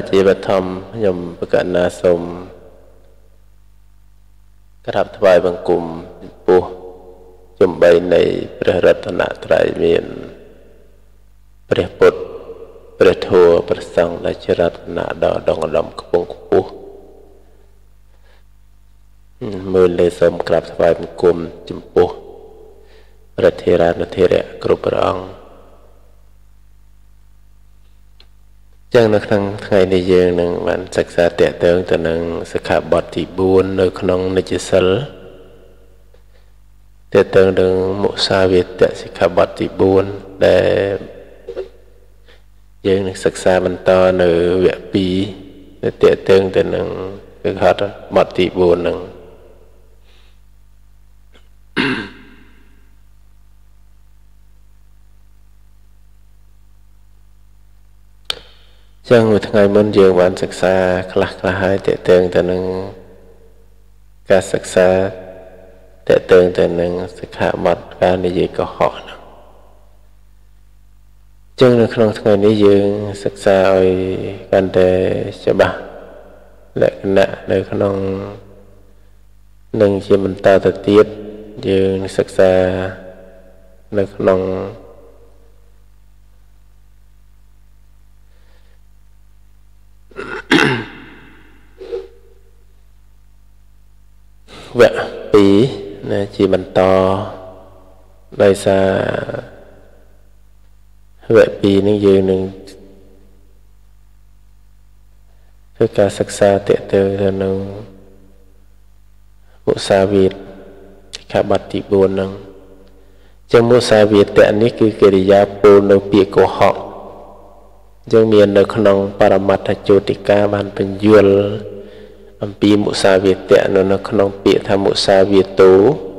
ដែលជាបឋមខ្ញុំប្រកាសណាសូមក្រាបថ្វាយបង្គំចំពោះចំបីនៃព្រះរតនត្រ័យមានព្រះពុទ្ធព្រះធម៌ព្រះសង្ឃដែលជារតនៈដ៏ដងដំខ្ពង់ខ្ពស់មើលលើសូមក្រាបថ្វាយបង្គំចំពោះព្រះធេរានុធេរៈគ្រប់ព្រះអង្គ ចឹងនៅក្នុងថ្ងៃនេះយើងនឹងបានសិក្សាតេតើងទៅនឹងសិក្ខាបទទី4នៅក្នុងនិច្ចសិលតេតើងនឹងមុសាវាទៈសិក្ខាបទទី4ដែលយើងនឹងសិក្សាបន្តនៅវគ្គ2នៅតេតើងទៅនឹងគឺហត់បទទី4នឹង ចឹងមួយថ្ងៃមុនយើងបានសិក្សាខ្លះខ្លះហើយតេតើងទៅនឹងការសិក្សាតេតើងទៅនឹងសិក្ខាបទការនិយាយកុហកហ្នឹងចឹងនៅក្នុងថ្ងៃនេះយើងសិក្សាឲ្យកាន់តែច្បាស់លក្ខណៈនៅក្នុងនឹងជាបន្តទៅទៀតយើងសិក្សានៅក្នុងវគ្គ2ណា ជាបន្តដោយសារវគ្គ2នេះយើងនឹងធ្វើការសិក្សាតេតើទៅនឹងមុសាវាទសិក្ខាបទទី4ហ្នឹងចឹងមុសាវាទៈនេះគឺកិរិយាពោលនៅពាក្យកុហកយើងមាននៅក្នុងបរមត្ថជោតិកាបានបញ្យល់ អំពីមុសាវាទៈនៅក្នុងពាក្យថាមុសាវាតោ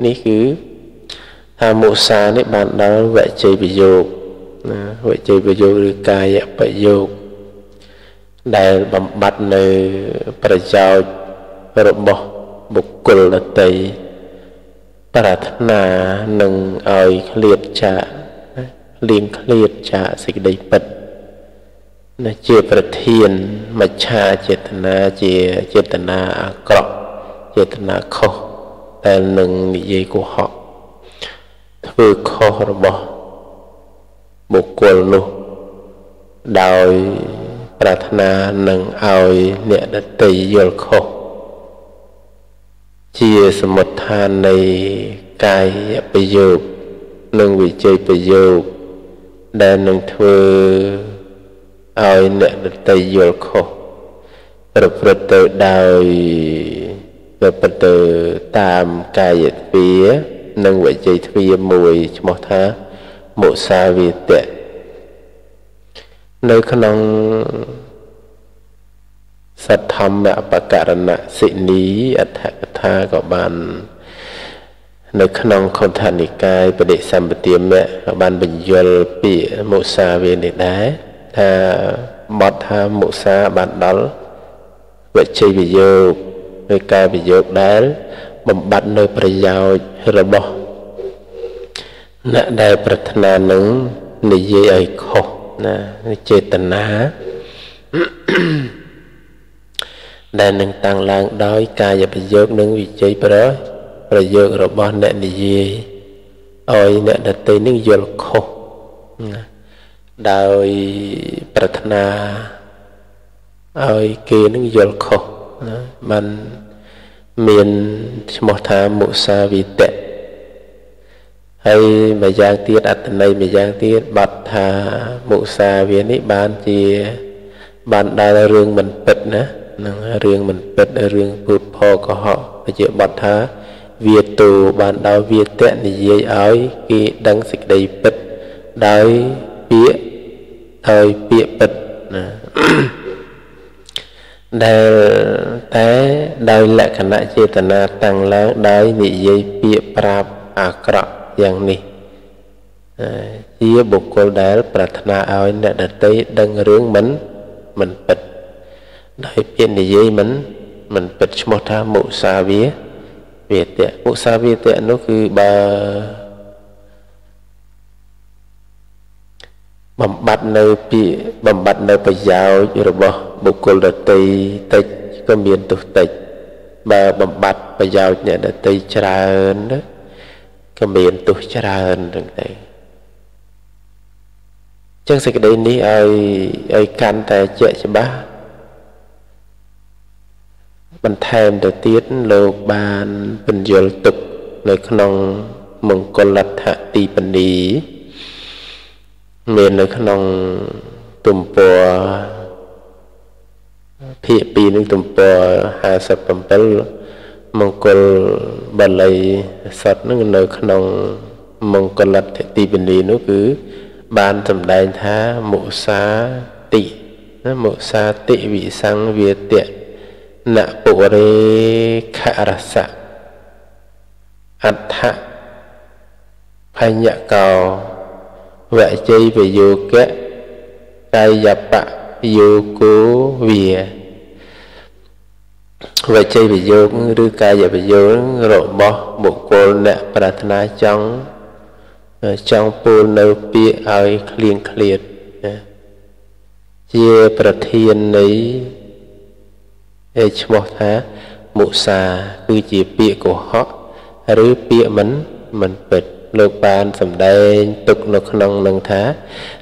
នេះគឺថាមុសានេះបានដល់វជ័យប្រយោគណាវជ័យប្រយោគឬកាយប្រយោគដែលបំបត្តិនៅប្រយោជន៍របស់បុគ្គលដតីប្រាថ្នានឹងឲ្យឃ្លាតចាកលៀងឃ្លាតចាកសេចក្តីពិត ណាជាប្រធានមច្ឆាចេតនាជាចេតនាអាក្រក់ចេតនាខុសដែលនឹងនិយាយកុហកធ្វើខុសរបស់បុគ្គលនោះដោយប្រាថ្នានឹងឲ្យអ្នកដតីយល់ខុសជាសមុទ្ឋាននៃកាយប្រយោគនិងវិជ័យប្រយោគដែលនឹងធ្វើ ឲ្យអ្នកដតីយល់ខុសប្រព្រឹត្តទៅដោយប្រព្រឹត្តទៅតាមកាយទ្វា និងវិជ័យទ្វាមួយឈ្មោះថាមុសាវាទៈនៅក្នុងសទ្ធម្មបករណសិនីអដ្ឋកថាក៏បាននៅក្នុងខុទ្ទនិកាយបដិសម្បទាមៈក៏បានបញ្យល់ពាក្យមុសាវានេះដែរ ថាបត់ថាមុសាបានដល់វិជ័យវិយោគឬការវិយោគដែលបំបត្តិនៅប្រយោជន៍របស់អ្នកដែលប្រាថ្នានឹងនិយាយឲ្យខុសណាចេតនាដែលនឹងតាំងឡើងដោយកាយប្រយោគនិងវិជ័យប្រប្រយោគរបស់អ្នកនិយាយឲ្យអ្នកដទៃនឹងយល់ខុសណា ដោយប្រាថ្នាឲ្យគេនឹងយល់ខុសណាมันមានឈ្មោះថាមុសាវិតៈហើយម្យ៉ាងទៀតអត្តន័យម្យ៉ាងទៀតបတ်ថាមុសាវានេះបានជាបានដែលរឿងមិនពិតណានឹងរឿងមិនពិតរឿងពុទ្ធផលកុហកជាបတ်ថាវាទូបានដល់វាតៈនិយាយឲ្យគេដឹងសេចក្តីពិតដោយ ពាក្យដោយពាក្យពិតណាដែលតែដោយលក្ខណៈចេតនាតាំងឡើងដោយនិយាយពាក្យប្រាប់អាក្រក់យ៉ាងនេះជាបុគ្គលដែល ប្រាថ្នាឲ្យអ្នកដទៃដឹងរឿងមិនមិនពិតដោយពាក្យនិយាយមិនមិនពិតឈ្មោះថាមុសាវាវាទៈមុសាវាទៈនោះគឺបើ បំបត្តិនៅពាក្យបំបត្តិនៅប្រយោជន៍របស់បុគ្គលដតីតិចក៏មានទោសតិចបើបំបត្តិប្រយោជន៍អ្នកដតីច្រើនក៏មានទោសច្រើនចឹងទៅចឹងសេចក្តីនេះឲ្យឲ្យកាន់តែជាក់ច្បាស់បន្ថែមទៅទៀតលោកបានពន្យល់ទុកនៅក្នុងមង្គលលដ្ឋទីបនី មាននៅក្នុងទំព័រភាគ2នឹងទំព័រ57មង្គលបាលីសតនឹងនៅក្នុងមង្គលលដ្ឋទីបនីនោះគឺ បានសម្ដែងថាមុសាតិណាមុសាតិវិសង្វាតៈណពុរេខរសៈអដ្ឋភញ្ញកោ វជ័យពយោគៈកាយបៈយោគោវាវជ័យពយោគឬកាយពយោគរបស់បុគ្គលអ្នកប្រាថ្នាចង់ចង់ពូលនៅពាក្យឲ្យឃ្លៀងឃ្លាតណាជាប្រធាននៃឈ្មោះថាមុសាគឺជាពាក្យកុហកឬពាក្យមិនមិនពិត លោកបានសម្ដែងទុកនៅក្នុងនឹងថា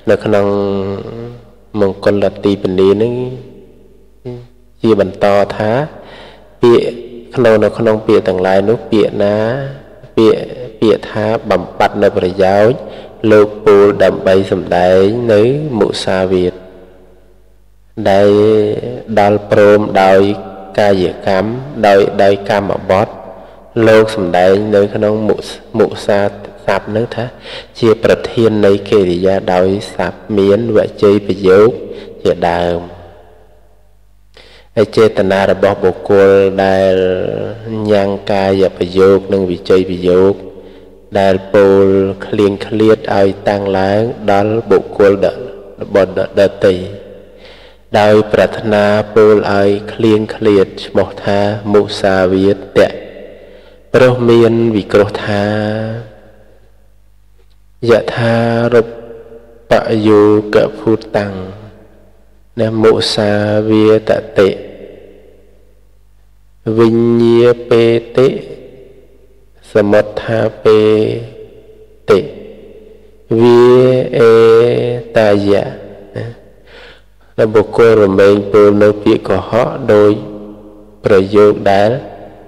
នៅក្នុងមង្គលលទីពនីនឹងជាបន្តថាពាក្យក្នុងនៅក្នុងពាក្យទាំងឡាយនោះពាក្យណាពាក្យពាក្យថាបំបត្តិនៅប្រយោជន៍លោកពូលដើម្បីសម្ដែងនៅមុសាវាទដែលដល់ព្រមដោយកាយកម្មដោយដោយកម្មបត្តិលោកសម្ដែងនៅក្នុងមុមុសា ស័ព្ទនឹងថាជាប្រធាននៃកិរិយាដោយស័ព្ទមានវជ័យប្រយោគជាដើមហើយចេតនារបស់បុគ្គលដែលញ៉ាំងកាយប្រយោគនិងវិជ័យប្រយោគដែលពោលឃ្លៀងឃ្លាតឲ្យតាំងឡើងដល់បុគ្គលរបស់ដតីដោយប្រាថ្នាពោលឲ្យឃ្លៀងឃ្លាតឈ្មោះថាមុសាវាតៈព្រោះមានវិក្រោះថា យថារុបបយោកភូតាំងនមុសាវាតតិវិញ្ញាបេតិសមុទ្ថាពេតិវាអេតាយៈដែលបុគ្គលរមែងពោលនៅពាក្យកុហកដោយប្រយោគដែល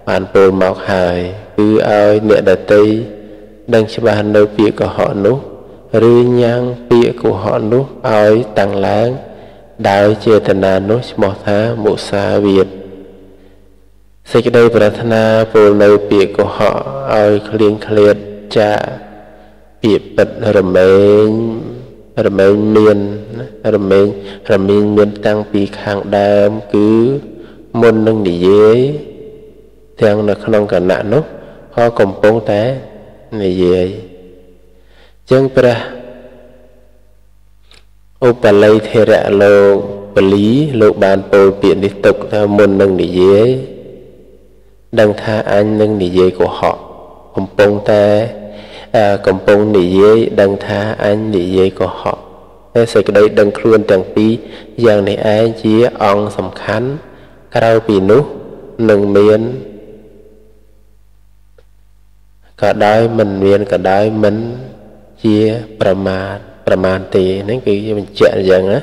បានពោលមកហើយគឺឲ្យអ្នកដតី ដឹងច្បាស់នៅពាក្យកុហកនោះឬញ៉ាំងពាក្យកុហកនោះឲ្យតាំងឡើងដោយចេតនានោះឈ្មោះថាមុសាវាទសេចក្តីប្រាថ្នាពោលនៅពាក្យកុហកឲ្យឃ្លៀងឃ្លាតចាពាក្យពិតរមែងរមែងមានរមែងរមែងមានតាំងពីខាងដើមគឺមុននឹងនិយាយទាំងនៅក្នុងគណៈនោះក៏កំពុងតែ និយាយចឹងព្រះឧបល័យធរៈលោកពលីលោកបានពោលពាក្យនេះទុកថាមុននឹងនិយាយដឹងថាអញនឹងនិយាយកុហកកំពុងតែកំពុងនិយាយដឹងថាអញនិយាយកុហកតែសេចក្តីដឹងខ្លួនទាំងពីរយ៉ាងនេះឯងជាអង្គសំខាន់ក្រៅពីនោះនឹងមាន ក៏ដោយមិនមានក៏ដោយមិនជាប្រមាទប្រមាណទេហ្នឹងគឺបញ្ជាក់អញ្ចឹងណា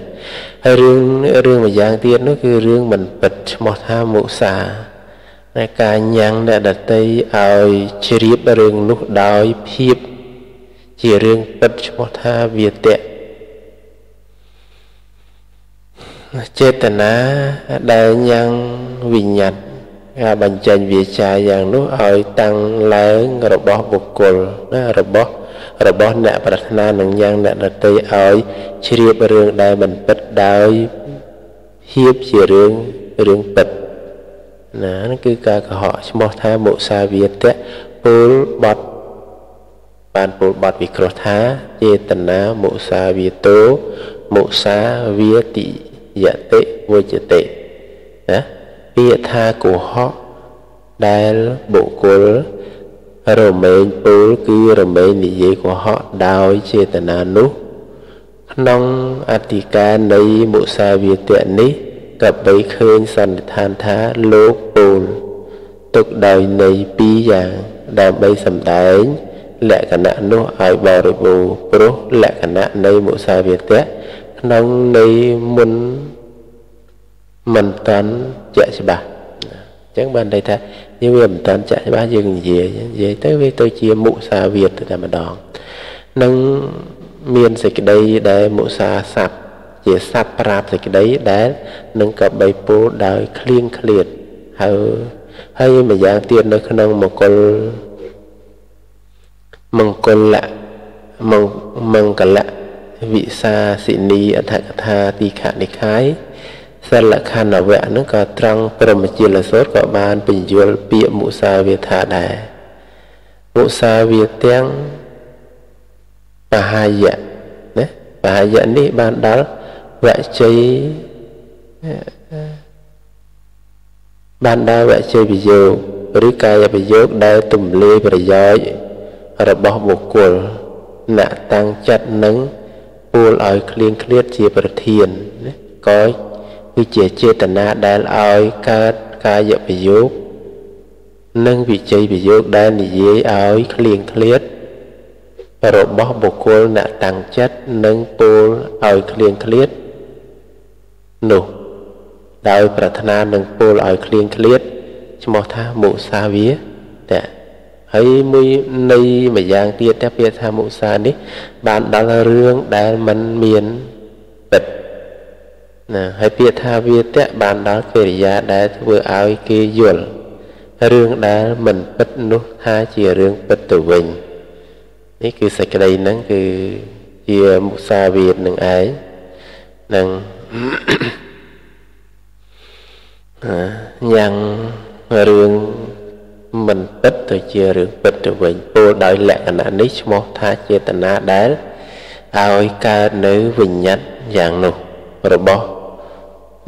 ហើយរឿងរឿងមួយយ៉ាងទៀតនោះគឺរឿងមិនពិតឈ្មោះថាមុសាតែការញ៉ាំងអ្នកដតីឲ្យជ្រាបរឿងនោះដោយភាពជារឿងពិតឈ្មោះថាវាតៈចេតនាដែលញ៉ាំងវិញ្ញាណ ការបញ្ចេញវាចាយ៉ាងនោះឲ្យតាំងឡើងរបស់បុគ្គលណារបស់របស់អ្នកប្រាថ្នានឹងយ៉ាងអ្នកដតីឲ្យជ្រាបរឿងដែលមិនពិតដោយហៀបជារឿងរឿងពិតណានេះគឺការកុហកឈ្មោះថាមុសាវាតៈពលបត់បានពលបត់វិក្រោះថាចេតនាមុសាវាតោមុសាវាតិយតិវជតិណា ពាក្យថាកុហកដែលបុគ្គលរមែងពូលគឺរមែងនិយាយកុហកដោយចេតនានោះក្នុងអធិការនៃមុសាវាទៈនេះក៏បីឃើញសន្និដ្ឋានថាលោកពូលទុកដោយន័យពីរយ៉ាងដើម្បីសម្ដែងលក្ខណៈនោះឲ្យបរិបូរព្រោះលក្ខណៈនៃមុសាវាទៈក្នុងន័យមុន មិនតាន់ជាក់ច្បាស់អញ្ចឹងបានន័យថាយើងវាមិនតាន់ជាក់ច្បាស់យើងនិយាយនិយាយទៅវាទៅជាមុសាវាទតែម្ដងនឹងមានសេចក្តីដែលមុសាស័ព្ទជាស័ព្ទប្រាប់សេចក្តីដែលនឹងកបីពូលដោយឃ្លៀងឃ្លាតហើយហើយម្យ៉ាងទៀតនៅក្នុងមង្គលមង្គលៈមង្គលៈវិសាសិនីអដ្ឋកថាទីខនិកាយ សិលខណ្ឌវៈហ្នឹងក៏ត្រង់ព្រមជាលសោតក៏បានពញ្យល់ពាក្យមុសាវាថាដែរមុសាវាទាំងបហាយៈណាបហាយៈនេះបានដល់វជ័យបានដល់វជ័យវិយោគឬកាយវិយោគដែលទំលាយប្រយោជន៍របស់បុគ្គលអ្នកតាំងចិត្តនឹងពួលឲ្យឃ្លៀងឃ្លាតជាប្រធានណាក៏ គឺជាចេតនាដែលឲ្យកើតកាយវិយោគនិងវិជ័យវិយោគដែលនិយាយឲ្យឃ្លៀងឃ្លាតរបស់បុគ្គលអ្នកតាំងចិត្តនិងពោលឲ្យឃ្លៀងឃ្លាតនោះដោយប្រាថ្នានឹងពោលឲ្យឃ្លៀងឃ្លាតឈ្មោះថាមុសាវាតៈហើយមួយនៃម្យ៉ាងទៀតតែពាក្យថាមុសានេះ បានដល់រឿងដែលมันមានពិត ណាហើយពាក្យថាវាតៈបានដល់កិរិយាដែលធ្វើឲ្យគេយល់រឿងដែលមិនពិតនោះថាជារឿងពិតទៅវិញនេះគឺសេចក្តីហ្នឹងគឺជាមុសាវាទនឹងឯងនឹងយ៉ាងរឿងមិនពិតទៅជារឿងពិតទៅវិញពោលដោយលក្ខណៈនេះឈ្មោះថាចេតនាដែលឲ្យកើតនៅវិញ្ញាតយ៉ាងនោះរបស់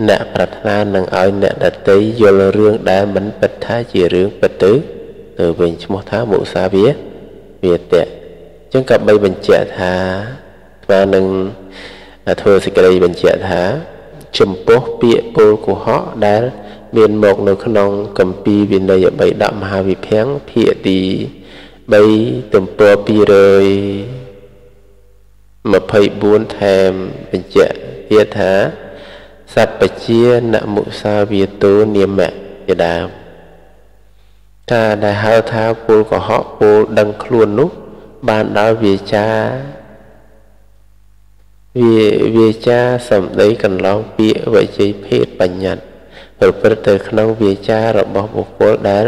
អ្នកប្រាថ្នានឹងឲ្យអ្នកដតីយល់រឿងដែលមិនពិតថាជារឿងពិតទៅទៅវិញឈ្មោះថាមុសាវាវាតៈចឹងក៏បីបញ្ជាក់ថាស្មើនឹងធ្វើសេចក្តីបញ្ជាក់ថាចំពោះពាក្យពលកុហកដែល មានមកនៅក្នុងកម្ពីវិន័យបៃដកមហាវិភាំងភាគទី3ទំព័រ224ថែមបញ្ជាក់ទៀតថា សัพពជានមុសាវាទោនាមៈជាដើមថាដែលហៅថាពលកុហកពលដឹងខ្លួននោះ បានដល់វាចាវាវាចាសម្ដីកន្លងពាក្យវិជ័យភេទបញ្ញត្តិប្រព្រឹត្តទៅក្នុងវាចារបស់បុគ្គលដែល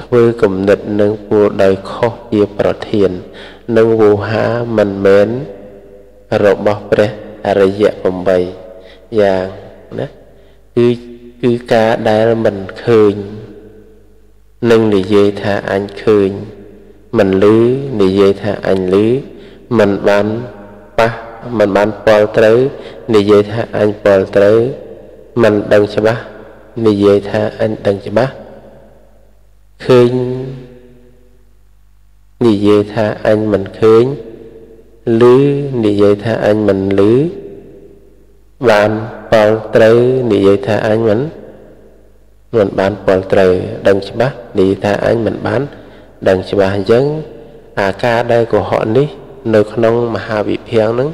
ធ្វើគំនិតនឹងពួរដោយខុសជាប្រធាន និងវោហាមិនមែនរបស់ព្រះអរិយ8យ៉ាង ណាគឺគឺការដែលមិនឃើញនឹងនិយាយថាអញឃើញមិនលឺនិយាយថាអញលឺមិនបានប៉ះមិនបានពលត្រូវនិយាយថាអញពលត្រូវមិនដឹងច្បាស់និយាយថាអញដឹងច្បាស់ឃើញនិយាយថាអញមិនឃើញឮនិយាយថាអញមិនឮបាន ពលត្រូវនិយាយថាអញមិនមិនបានពលត្រូវដឹងច្បាស់និយាយថាអញមិនបានដឹងច្បាស់អញ្ចឹងអាការដែលកុហកនេះ នៅក្នុងមហាវិភាំងហ្នឹង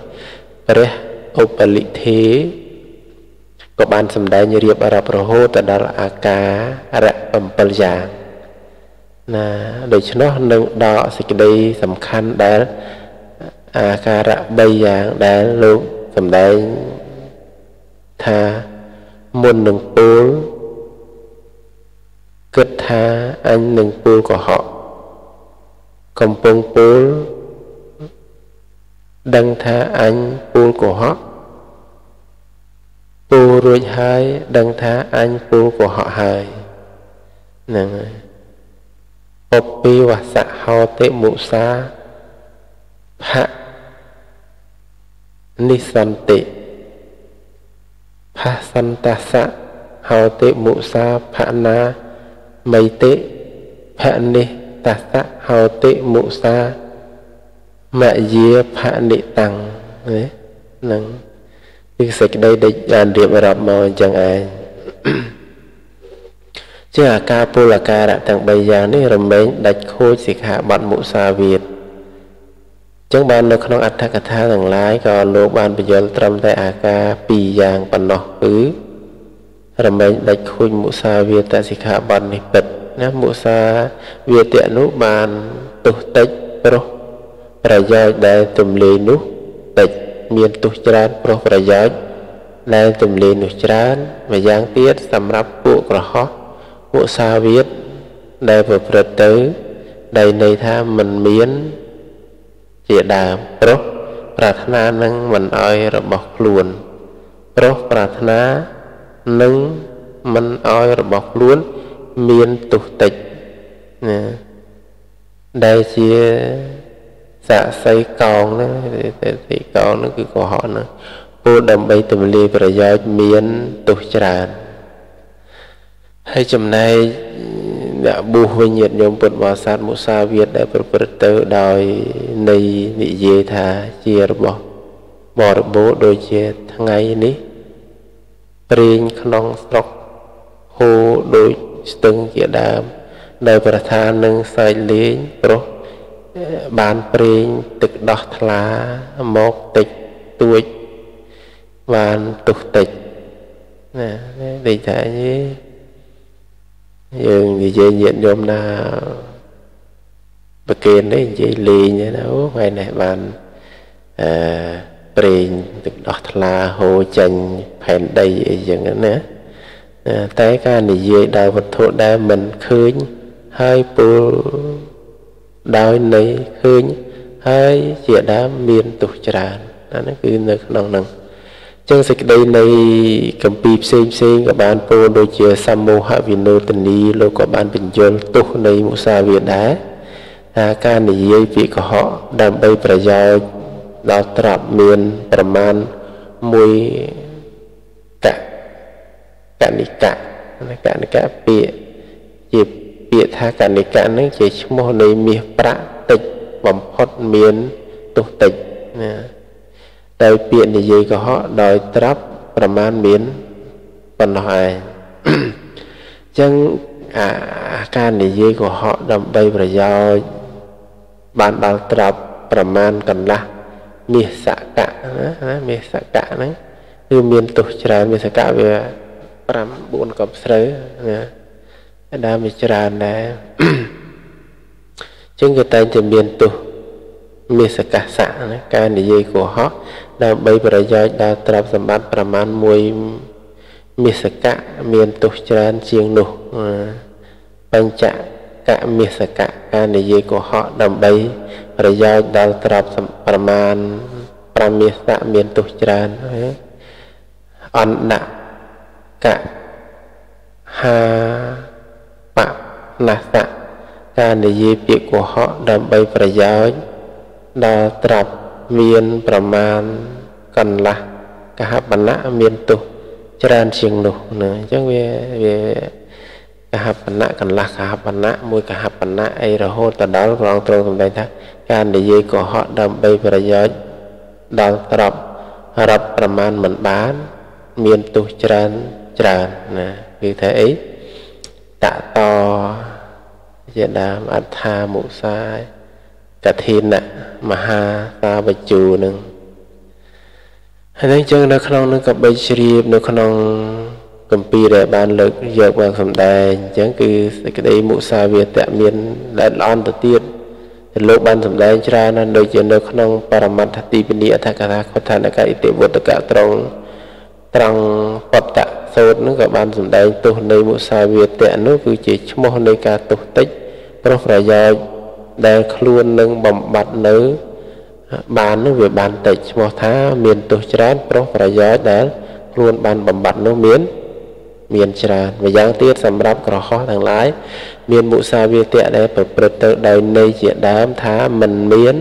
ព្រះឧបលិធេក៏បានសម្ដែងរៀបរាប់រហូតទៅដល់អាការៈ7យ៉ាងណាដូច្នោះនឹងដកសេចក្តីសំខាន់ដែលអាការៈ3យ៉ាងដែលលោកសម្ដែង ថាមុននឹងពូលគិតថាអញនឹងពូលកុហកកំពុងពូលដឹងថាអញពូលកុហកពូលរួចហើយដឹងថាអញពូលកុហកហើយហ្នឹងហើយពពីវសៈហោតិមុសាភៈនិសន្តិ ផាសន្តសៈហោតិមុសាភណាមីតិភនិតសៈហោតិមុសាមយាភនិតាំងហ្នឹងគឺសេចក្តីដែលបានរៀបរាប់មកអញ្ចឹងឯងជាអាការពលការៈទាំង3យ៉ាងនេះរមែងដាច់ខូចសិក្ខាបទមុសាវាទ ចឹងបាននៅក្នុងអត្ថកថាទាំងឡាយក៏លោកបានបញ្យល់ត្រឹមតែអាការ2យ៉ាងប៉ុណ្ណោះគឺរមែងដាច់ខូចមុសាវាទសិក្ខាបទនេះពិតណាមុសាវាទៈនោះបានទុះតិចប្រុសប្រយោជន៍ដែលទំលាយនោះតិចមានទុះច្រើនប្រុសប្រយោជន៍ដែលទំលាយនោះច្រើនម្យ៉ាងទៀតសម្រាប់ពួកក្រហោះមុសាវាទដែលប្រព្រឹត្តទៅដែលន័យថាមិនមាន ជាដើមប្រុសប្រាថ្នានឹងមិនអោយរបស់ខ្លួនប្រុសប្រាថ្នានឹងមិនអោយរបស់ខ្លួនមានទុះតិចណាដែលជាសាក់សីកោងហ្នឹងតែសីកោងហ្នឹងគឺកុហកហ្នឹងពូដើម្បីទម្លាយប្រយោជន៍មានទុះច្រើនហើយចំណែក អ្នកបុះវិញញាតិញោមពុទ្ធបរិស័ទមុសាវាទដែលប្រព្រឹត្តទៅដោយនៃនិយាយថាជារបស់បរិបូរដូចជាថ្ងៃនេះព្រេងក្នុងស្រុកហូរដូចស្ទឹងជាដើមដែលប្រធាននឹងសែកលេងប្រុសបានព្រេងទឹកដោះថ្លាមកតិចទួចបានទុះតិចណាដូចថាយី យើងនិយាយញាតញោមណាប្រកេននេះនិយាយលេងណាអូថ្ងៃនេះបានអឺព្រេងទឹកដោះថ្លាហូរចេញផែនដីអីចឹងណាតែការនិយាយដោយវត្ថុដែលមិនឃើញហើយពុលដោយនៃឃើញហើយជាដើមមានទុះច្រើនអាហ្នឹងគឺនៅក្នុងហ្នឹង ចឹងសេចក្តីនៃកម្ពីផ្សេងផ្សេងក៏បានពោលដូចជាសមោហវិនោទនីលោកក៏បានបញ្យល់ទុះនៃមុសាវាដែរថាការនិយាយពាក្យកុហកដើម្បីប្រយោជន៍ដល់ត្រាប់មានប្រមាណ1កកនិកៈកនិកៈពាក្យជាពាក្យថាកនិកៈនឹងជាឈ្មោះនៃមាសប្រាក់តិចបំផុតមានទុះតិចណា ដោយពាក្យនិយាយកុហកដោយត្រាប់ប្រមាណមានប៉ុណ្ណោះឯងអញ្ចឹងអាការនិយាយកុហកដើម្បីប្រយោជន៍បានដល់ត្រាប់ប្រមាណកន្លះមាសសកៈណាមាសសកៈហ្នឹងគឺមានទោសច្រើនមាសសកៈវា5 4កប់ស្រូវណាដើមវាច្រើនដែរអញ្ចឹងគេតែងតែមានទោសមាសកសៈណាការនិយាយកុហក ដើម្បីប្រយោជន៍ដល់ទ្រព្យសម្បត្តិប្រមាណ1មាសកៈមានទោសច្រើនជាងនោះបញ្ចកៈមាសកៈការនិយាយកុហកដើម្បីប្រយោជន៍ដល់ទ្រព្យប្រមាណ5មាសកៈមានទោសច្រើនអណ្ដកៈហាបណសៈការនិយាយពាក្យកុហកដើម្បីប្រយោជន៍ដល់ត្រាប់ មានប្រមាណកន្លះកហបណៈមានទោសច្រើនជាងនោះណាអញ្ចឹងវាវាកហបណៈកន្លះកហបណៈមួយកហបណៈអីរហូតទៅដល់ព្រះអង្គទ្រង់សម្ដែងថាការនិយាយកុហកដើម្បីប្រយោជន៍ដល់ត្រាប់រត់ប្រមាណមិនបាន មានទោសច្រើនច្រើនណាគឺថាអីតតជាដើមអត្ថាមុសាយ កឋិនមហាសាវជូនឹងហើយអញ្ចឹងនៅក្នុងនឹងក៏បីជ្រាបនៅក្នុងកម្ពីដែលបានលើកយកមកសម្ដែងអញ្ចឹងគឺសេចក្តីមុសាវាទៈមានដែលល្អទៅទៀតលោកបានសម្ដែងច្រើនណាស់ដូចជានៅក្នុងបរមត្ថទីពនីអធកថាខុទ្ធានកឥតិវតកៈត្រង់ត្រង់បតៈសូត្រនឹងក៏បានសម្ដែងទោសនៃមុសាវាទៈនោះគឺជាឈ្មោះនៃការទោសតិចប្រុសប្រយោជន៍ ដែលខ្លួននឹងបំបត្តិនៅបាននោះវាបានតិចឈ្មោះថា មានទោសច្រើនប្រុសប្រយោជន៍ដែលខ្លួនបានបំបត្តិនោះមាន មានច្រើនម្យ៉ាងទៀតសម្រាប់ក្រហោះទាំងឡាយមានមុសាវាទៈដែលប្រព្រឹត្តទៅដោយនៃជាដើមថាមិនមាន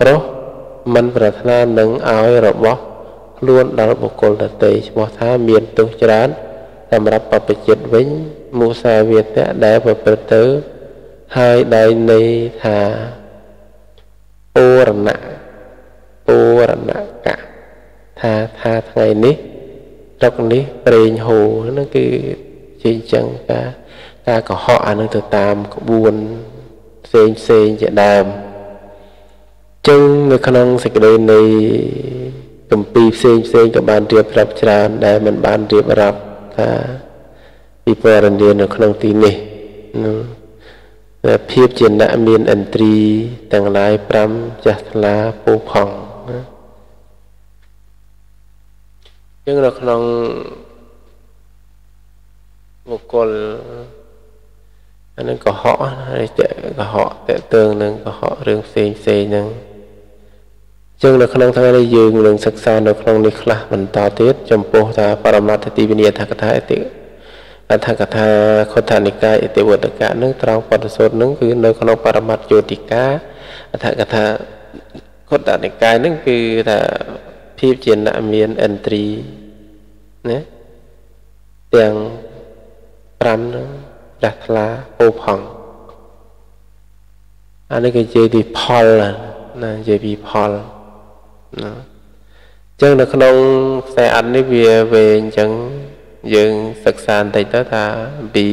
ប្រុសមិនប្រាថ្នានឹងឲ្យរបស់ខ្លួនដល់បុគ្គលដទៃឈ្មោះថាមានទោសច្រើនសម្រាប់បព្វជិតវិញមុសាវាទៈដែលប្រព្រឹត្តទៅ ហើយដោយន័យថាពូរណៈពូរណកៈថាថាថ្ងៃនេះតុកនេះប្រេងហូរហ្នឹងគឺជាអញ្ចឹងការការកុហកអានឹងទៅតាមក្បួនផ្សេងផ្សេងជាដើមចឹងនៅក្នុងសេចក្តីនៃកម្ពីផ្សេងផ្សេងក៏បានរៀបរាប់ច្រើនដែលមិនបានរៀបរាប់ថាពីពរនានៅក្នុងទីនេះ ភាពជាអ្នកមានឥន្ទ្រីទាំងឡាយ5ចាស់ថ្លាពោផង់ណាចឹងនៅក្នុងបុគ្គលអានឹងកុហកហើយកុហកតេតើងនឹងកុហករឿងផ្សេងផ្សេងហ្នឹងចឹងនៅក្នុងថ្ងៃនេះយើងនឹងសិក្សានៅក្នុងនេះខ្លះបន្តទៀតចំពោះថាបរមត្ថទីវិនិយថាកថាអតិ អថាកថាខុទ្ទនិកាយអតិវតកៈនឹងត្រង់បទសូត្រនឹងគឺនៅក្នុងបរមត្ថយោតិកាអថាកថាខុទ្ទនិកាយនឹងគឺថាភាពជាអ្នកមានឥន្ទ្រីណាទាំង5នឹងដាស់ថ្លាពោផង់អានេះគឺនិយាយពីផលណានិយាយពីផលណាអញ្ចឹងនៅក្នុងខ្សែអត្ថនេះវាវែងអញ្ចឹង យើងសិក្សាបន្តិចទៅថាពី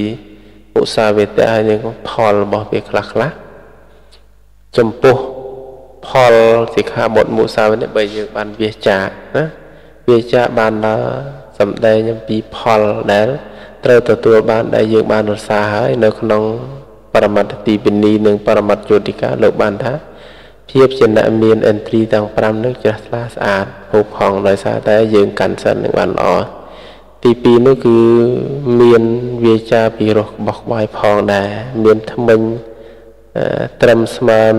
ឧស្សាហ៍វេទៈហើយនឹងផលរបស់វាខ្លះខ្លះចំពោះផលសិក្ខាបទមុសាវេទបើយើងបានវាចាណាវាចាបានដល់សម្ដែងអំពីផលដែលត្រូវទទួលបានដែលយើងបានរសាហើយនៅក្នុងបរមត្តទីពិនីនិងបរមត្តយោតិកាលោកបានថាភាពជាអ្នកមានឥន្ទ្រីទាំង5នឹងជ្រះថ្លាស្អាតហូបហងដោយសារតែយើងកាន់សិននឹងបានល្អ ទី2នោះគឺមានវាចាពីរោះបោះក្បាយផងដែរមានថ្មិញត្រឹមស្មាន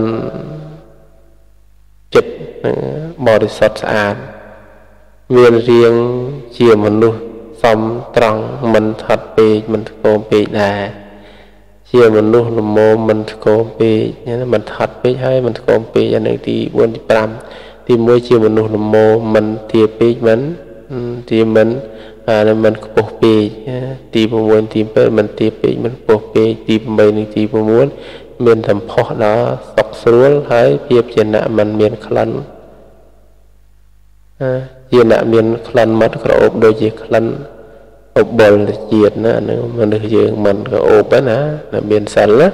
ចិត្តបរិសុទ្ធស្អាតមានរាងជាមនុស្សសមត្រង់មិនថត់ពេកមិនធ្គមពេកដែរជាមនុស្សល្មមមិនធ្គមពេកមិនថត់ពេកហើយមិនធ្គមពេកអានឹងទី4ទី5ទី1ជាមនុស្សល្មមមិនទាពេកមិនទីមិន អានឹងមិនខ្ពស់ពេកទី6ទី7មិនទាពេកមិនខ្ពស់ពេកទី8និងទី9មានសម្ផស្សដល់សុខស្រួលហើយភាពជាអ្នកមិនមានក្លិនជាអ្នកមានក្លិនមាត់ក្រអូបដូចជាក្លិនអបុលជាតិណាហ្នឹងមនុស្សយើងមិនក៏អូបណាមានសិលណា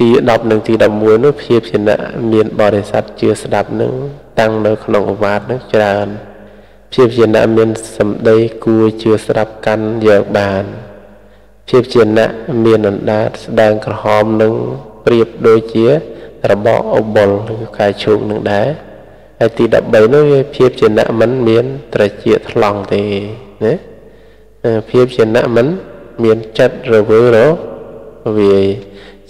ទី10និងទី11នោះភាពជាអ្នកមានបរិស័ទជឿស្ដាប់នឹងតាំងនៅក្នុងអវាទនឹងច្រើន ភាពជាអ្នកមានសម្ដីគួរជឿស្ដាប់កាន់យកបានភាពជាអ្នកមានអណ្ដាតស្ដែងក្រហមនឹងប្រៀបដូចជារបបអបុលឬកាយឈូកនឹងដែរហើយទី13នោះវាភាពជាអ្នកមិនមានត្រជាថ្លង់ទេណាភាពជាអ្នកមិនមានចិត្តរវើរវាយ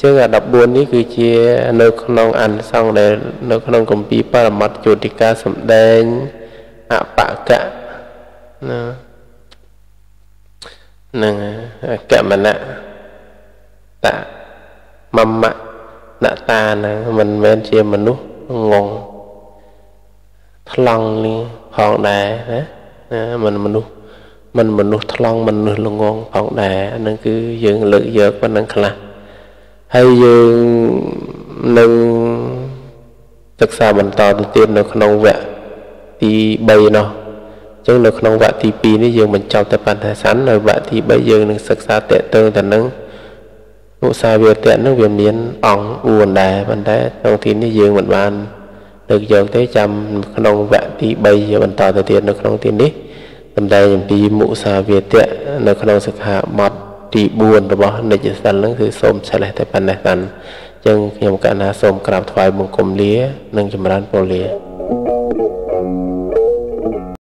ចឹងអា14នេះគឺជានៅក្នុងអនិសង្ឃដែលនៅក្នុងគម្ពីរបរមត្តយោតិកាសម្ដែង អបកៈណានឹងកមណៈតមមៈណតានឹងមិនមែនជាមនុស្សងងថ្លង់នេះផងដែរណាមិនមនុស្សមិនមនុស្សថ្លង់មនុស្សល្ងងផងដែរអានឹងគឺយើងលើកយកប៉ុណ្ណឹងខ្លះហើយយើងនឹងសិក្សាបន្តទៅទៀតនៅក្នុងវគ្គ ទី3នោះអញ្ចឹងនៅក្នុងវគ្គទី2នេះយើងបញ្ចប់តែបន្តែសិននៅវគ្គទី3យើងនឹងសិក្សាតេតើទៅនឹងមុសាវាទៈនឹងវាមានអង្គ4ដែរប៉ុន្តែក្នុងទីនេះយើងមិនបានលើកយកទេចាំក្នុងវគ្គទី3យើងបន្តទៅទៀតនៅក្នុងទីនេះសម្ដែងអំពីមុសាវាទៈនៅក្នុងសិក្ខាបទទី4របស់និច្ចសិលហ្នឹងគឺសូមឆ្លេះតែប៉ុណ្ណេះសិនអញ្ចឹងខ្ញុំកណ្ណាសូមក្រាបថ្វាយបង្គំលា និងចម្រើនពរលា